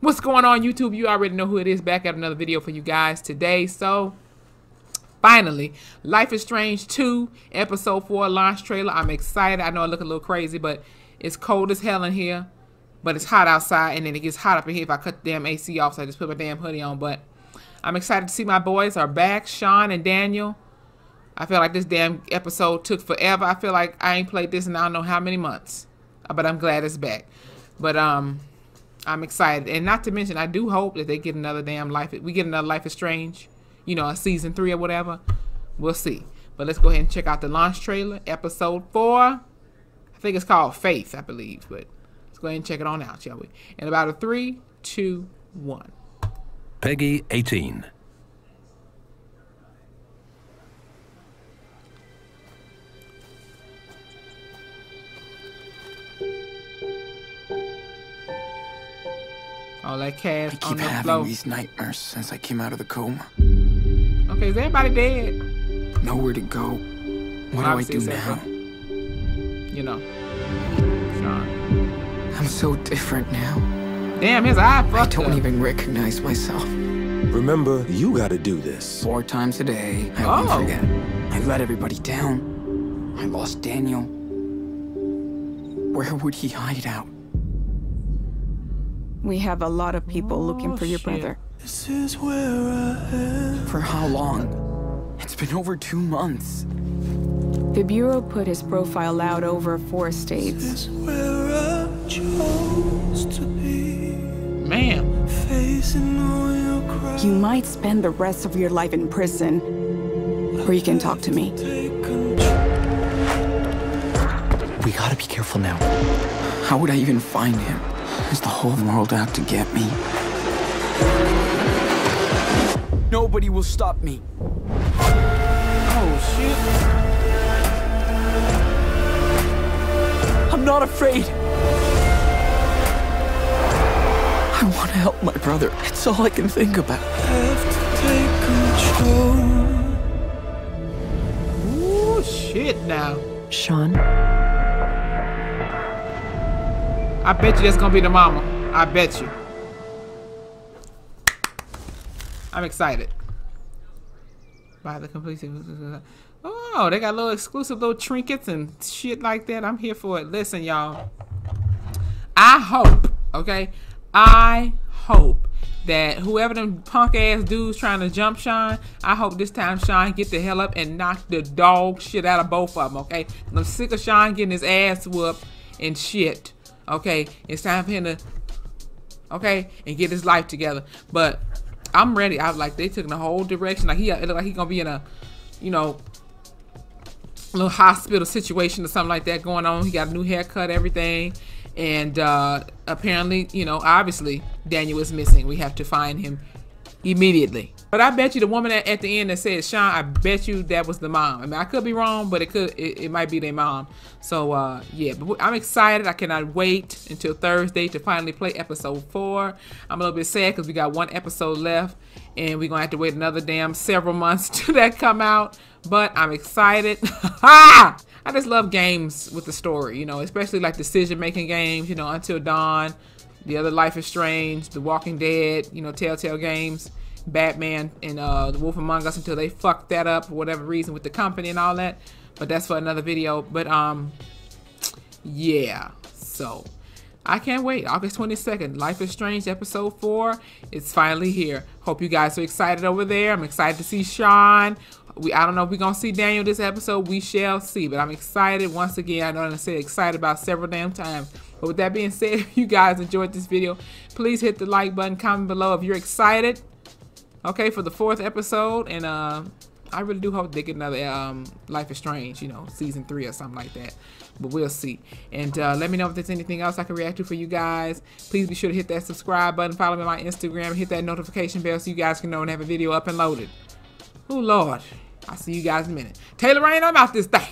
What's going on YouTube? You already know who it is. Back at another video for you guys today. So, finally, Life is Strange 2, Episode 4 launch trailer. I'm excited. I know I look a little crazy, but it's cold as hell in here. But it's hot outside, and then it gets hot up in here if I cut the damn AC off, so I just put my damn hoodie on. But I'm excited to see my boys are back, Sean and Daniel. I feel like this damn episode took forever. I feel like I ain't played this in I don't know how many months. But I'm glad it's back. But, um... I'm excited, and not to mention, I do hope that they get another damn life. We get another Life is Strange, you know, a season three or whatever. We'll see. But let's go ahead and check out the launch trailer, episode four. I think it's called Faith, I believe. But let's go ahead and check it on out, shall we? In about a three, two, one. PEGI 18. All that cash I keep on the having floor. these nightmares since I came out of the coma. Okay, is everybody dead? Nowhere to go. What do I Obviously, do except now? for- You know, Sean. I'm so different now. Damn, his eye I don't up. even recognize myself. Remember, you gotta do this. Four times a day, I Oh. won't forget. I let everybody down. I lost Daniel. Where would he hide out? We have a lot of people looking Oh, for your oh, shit. brother. This is where I am. For how long? It's been over two months. The Bureau put his profile out over four states. This is where I chose to be. Man, Facing all your cries. You might spend the rest of your life in prison, or you can talk to me. We gotta be careful now. How would I even find him? Is the whole world out to get me? Nobody will stop me. oh shit. I'm not afraid. I want to help my brother. It's all I can think about. Have to take control. Ooh, shit now. Sean? I bet you that's gonna be the mama. I bet you. I'm excited. By the complete. Oh, they got little exclusive little trinkets and shit like that. I'm here for it. Listen, y'all. I hope, okay, I hope that whoever them punk ass dudes trying to jump Sean, I hope this time Sean get the hell up and knock the dog shit out of both of them, okay? I'm sick of Sean getting his ass whooped and shit, okay? It's time for him to, okay, and get his life together. But I'm ready. I like they took in a whole direction. Like he, it look like he gonna be in a, you know, little hospital situation or something like that going on. He got a new haircut, everything. And uh, apparently, you know, obviously Daniel is missing. We have to find him immediately. But I bet you the woman at, at the end that said, Sean, I bet you that was the mom. I mean, I could be wrong, but it could, it, it might be their mom. So, uh, yeah, but I'm excited. I cannot wait until Thursday to finally play episode four. I'm a little bit sad because we got one episode left and we're to have to wait another damn several months to that come out. But I'm excited. I just love games with the story, you know, especially like decision making games, you know, Until Dawn, the other Life is Strange, The Walking Dead, you know, Telltale games, Batman, and uh, The Wolf Among Us until they fucked that up for whatever reason with the company and all that. But that's for another video. But um, yeah. So I can't wait. August 22nd, Life is Strange episode 4. It's finally here. Hope you guys are excited over there. I'm excited to see Sean. We I don't know if we're gonna see Daniel this episode. We shall see. But I'm excited once again. I don't know I said excited about several damn times. But with that being said, if you guys enjoyed this video, please hit the like button, comment below if you're excited. Okay, for the fourth episode. And uh I really do hope they get another um, Life is Strange, you know, season three or something like that. But we'll see. And uh, let me know if there's anything else I can react to for you guys. Please be sure to hit that subscribe button, follow me on my Instagram, hit that notification bell so you guys can know I have a video up and loaded. Oh, Lord. I'll see you guys in a minute. Taylor Rain, I'm out this thing.